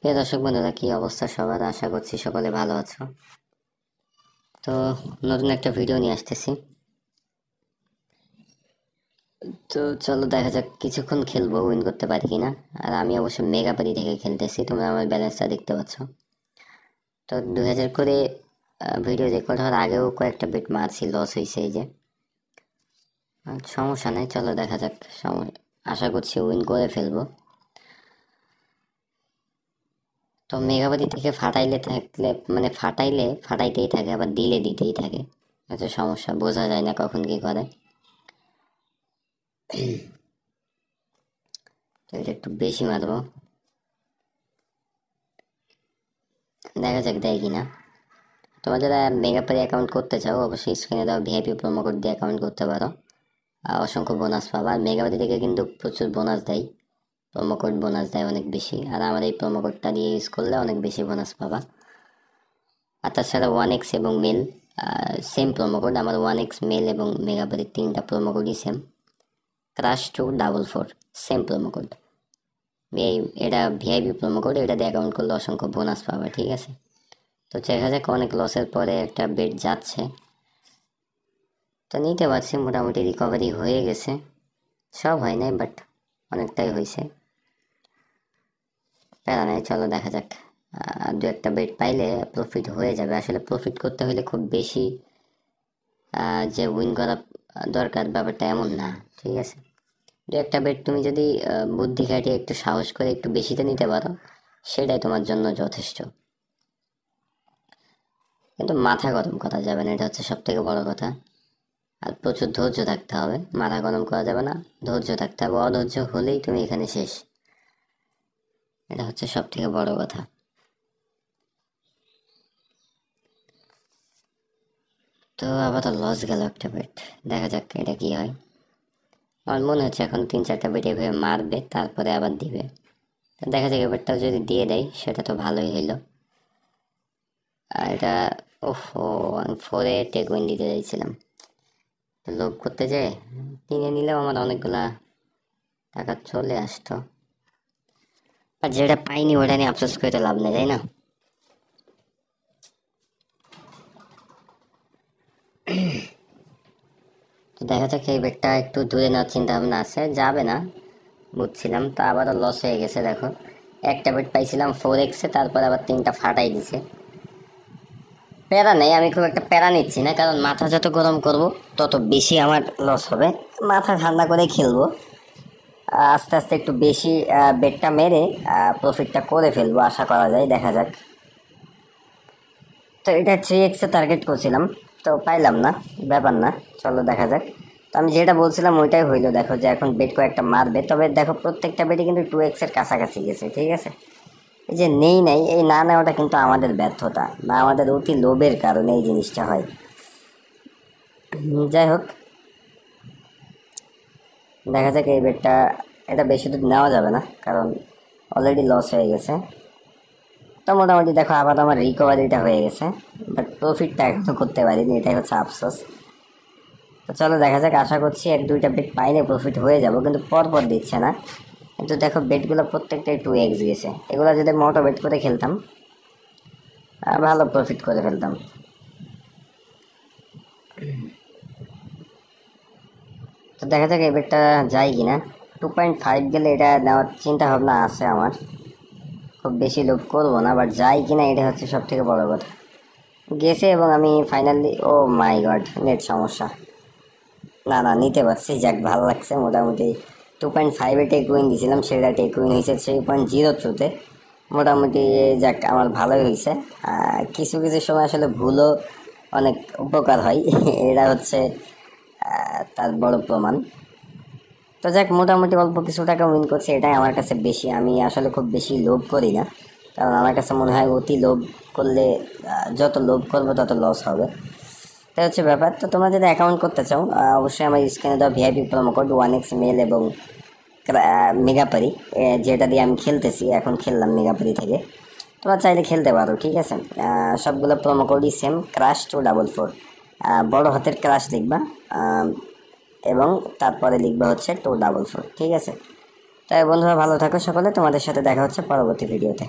প্রিয় দর্শক বন্ধুরা, কি অবস্থা সবার? আশা করছি সকলে ভালো আছো। তো নতুন একটা ভিডিও নিয়ে আসতেছি। তো চলো দেখা যাক, কিছুক্ষণ খেলব উইন করতে পারি কিনা? আর আমি অবশ্য মেগাপারি থেকে খেলতেছি, তোমরা আমার ব্যালেন্সটা দেখতে পাচ্ছ। তো দু হাজার করে ভিডিও রেকর্ড হওয়ার আগেও কয়েকটা বিট মারছি লস হয়েছে এই যে। সমস্যা নেই, চলো দেখা যাক, সম- আশা করছি উইন করে ফেলব। তো মেঘাবাদী থেকে ফাটাইলে থাকলে মানে ফাটাইলে ফাটাইতেই থাকে, আবার দিলে দিতেই থাকে। হচ্ছে সমস্যা, বোঝা যায় না কখন কি করে। তো এটা একটু বেশি মারবো। দেখা যাক দেয় কিনা তোমরা যারা মেগাপারি অ্যাকাউন্ট করতে চাও, অবশ্যই স্ক্রিনে দেওয়া ভিআইপি প্রোমো কোড দিয়ে অ্যাকাউন্ট করতে পারো। অসংখ্য বোনাস পাবা। আর মেগাপারি থেকে কিন্তু প্রচুর বোনাস দেয়। প্রোমো কোড বোনাস দেয় অনেক বেশি। আর আমার এই প্রোমো কোডটা দিয়ে ইউজ করলে অনেক বেশি বোনাস পাবা। আর তাছাড়া ওয়ান এক্স এবং মেল সেম প্রোমো কোড আমার ওয়ান এক্স মেল এবং মেগাবারির তিনটা promo কোডই same crash two double four same promo code এই, এটা ভিআইপি প্রোমো কোড এটা দিয়ে অ্যাকাউন্ট করলে অসংখ্য বোনাস পাবা, ঠিক আছে? তো দেখা যাক অনেক লসের পরে একটা বেড যাচ্ছে। তো নিতে পারছি, মোটামুটি রিকভারি হয়ে গেছে। সব হয় নাই বাট অনেকটাই হয়েছে। প্যারা নেই চলো দেখা যাক। দু একটা বেড পাইলে প্রফিট হয়ে যাবে। আসলে প্রফিট করতে হলে খুব বেশি যে উইন করা দরকার ব্যাপারটা এমন না, ঠিক আছে? দু একটা বেড তুমি যদি বুদ্ধি খাটিয়ে একটু সাহস করে একটু বেশিতে নিতে পারো, সেটাই তোমার জন্য যথেষ্ট। কিন্তু মাথা গরম করা যাবে না, এটা হচ্ছে সব থেকে বড় কথা। আর প্রচুর ধৈর্য থাকতে হবে। মাথা গরম করা যাবে না, ধৈর্য থাকতে হবে। অধৈর্য হলেই তুমি এখানে শেষ। এটা হচ্ছে সব থেকে বড় কথা। তো আবার তো লস গেল একটা বেট দেখা যাক এটা কি হয়। আমার মনে হচ্ছে এখন তিন চারটা বেট এভাবে মারবে, তারপরে আবার দিবে। দেখা যাক এবারটাও যদি দিয়ে দেয়, সেটা তো ভালোই হইল। আর এটা, ওহো, আমি ফোরে টেক উইন দিতে চাইছিলাম। লোভ করতে যে কিনে নিলেও আমার অনেকগুলা টাকা চলে আসতো। আর যেটা পাইনি, ওটা নিয়ে আফসোস করে তো লাভ নেই, তাই না? তো দেখা যাক, এই বেগটা একটু দূরে নেওয়ার চিন্তা ভাবনা আছে। যাবে না, বুঝছিলাম। তো আবারও লস হয়ে গেছে, দেখো। একটা বেড পাইছিলাম ফোর এক্সে তারপর আবার তিনটা ফাটাই দিছে। প্যারা নেই, আমি খুব একটা প্যারা নিচ্ছি না, কারণ মাথা যত গরম করব, তত বেশি আমার লস হবে। মাথা ঠান্ডা করে খেলব। আস্তে আস্তে একটু বেশি বেডটা মেরে প্রফিটটা করে ফেলব, আশা করা যায়, দেখা যাক। তো এটা থ্রি এক্সে টার্গেট করছিলাম, তো পাইলাম না, ব্যাপার না, চলো দেখা যাক। তো আমি যেটা বলছিলাম ওইটাই হইল, দেখো যে এখন বেড কয়েকটা মারবে, তবে দেখো প্রত্যেকটা বেডে কিন্তু টু এক্সের কাছাকাছি গেছে, ঠিক আছে? এই যে নেই নাই, এই না নেওয়াটা কিন্তু আমাদের ব্যর্থতা, বা আমাদের অতি লোভের কারণে এই জিনিসটা হয়। যাই হোক দেখা যাক এই বেডটা এটা বেশি দূর নেওয়া যাবে না, কারণ অলরেডি লস হয়ে গেছে। তো মোটামুটি দেখো আবার আমার রিকভারিটা হয়ে গেছে বাট প্রফিটটা এখনও করতে পারিনি, এটাই হচ্ছে আফসোস। তো চলো দেখা যাক, আশা করছি এক দুইটা বেড পাইলে প্রফিট হয়ে যাব, কিন্তু পর পর দিচ্ছে না। কিন্তু দেখো বেডগুলো প্রত্যেকটাই টু এক্স গেছে। এগুলো যদি মোটো বেড করে খেলতাম ভালো প্রফিট করে ফেলতাম। তো দেখা যাক এই বেডটা যায় কিনা। টু পয়েন্ট ফাইভ গেলে এটা নেওয়ার চিন্তা ভাবনা আছে আমার। খুব বেশি লোভ করব না বাট যাই কিনা এটা হচ্ছে সব থেকে বড়ো কথা। গেছে এবং আমি finally oh my god net সমস্যা। না না, নিতে পারছি, যাক, ভালো লাগছে, মোটামুটি টু পয়েন্ট ফাইভে টেক উইন দিয়েছিলাম সেটা টেক উইন হয়েছে থ্রি পয়েন্ট জিরো থ্রুতে মোটামুটি, যাক, আমার ভালোই হয়েছে। কিছু কিছু সময় আসলে ভুলও অনেক উপকার হয়। এটা হচ্ছে তার বড় প্রমাণ। তো যাক, মোটামুটি অল্প কিছু টাকা উইন করছে, এটাই আমার কাছে বেশি। আমি আসলে খুব বেশি লোভ করি না, কারণ আমার কাছে মনে হয় অতি লোভ করলে যত লোভ করব তত লস হবে। তাই হচ্ছে ব্যাপার। তো তোমরা যদি অ্যাকাউন্ট করতে চাও অবশ্যই আমার স্ক্রিনে দেওয়া VIP promo code one X mail এবং মেগাপারি যেটা দিয়ে আমি খেলতেছি, এখন খেললাম মেগাপারি থেকে। তোমরা চাইলে খেলতে পারো, ঠিক আছে? সবগুলো promo কোডই same crash two double four বড় হাতের ক্রাশ লিখবা এবং তারপরে লিখবা হচ্ছে টু ডাবল ফোর ঠিক আছে? তাই বন্ধুরা ভালো থাকো সকলে, তোমাদের সাথে দেখা হচ্ছে পরবর্তী ভিডিওতে